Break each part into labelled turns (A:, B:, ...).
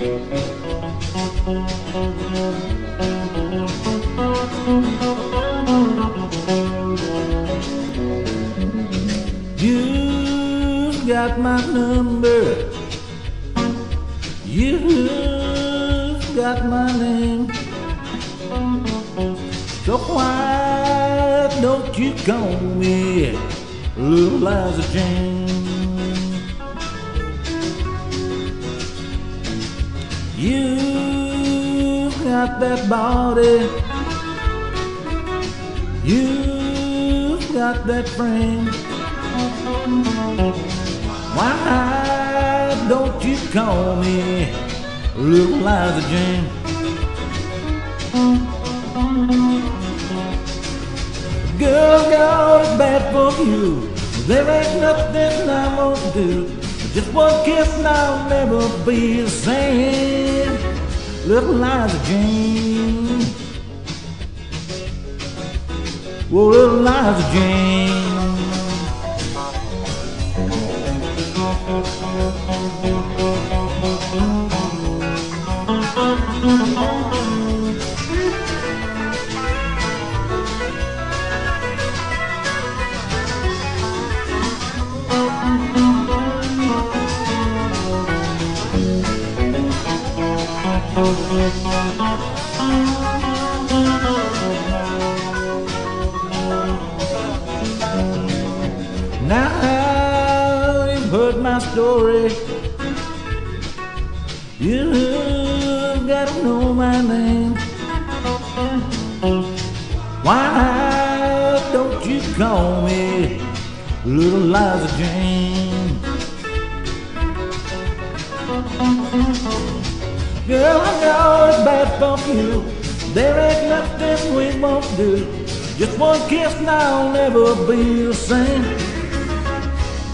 A: You got my number. You've got my name. So why don't you call me Little Liza Jane? You got that body. You got that frame. Why don't you call me Little Liza Jane? Girl, God is bad for you. There ain't nothing I won't do. Just one kiss and I'll never be the same. Little Liza Jane. Whoa, little Liza Jane. Now you've heard my story. You've got to know my name. Why don't you call me Little Liza Jane? Girl, I know it's bad for you. There ain't nothing we won't do. Just one kiss and I'll never be the same.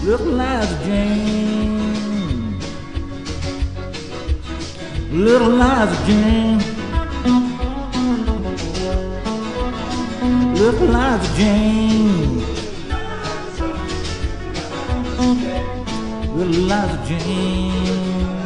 A: Little Liza Jane. Little Liza Jane. Little Liza Jane. Little Liza Jane.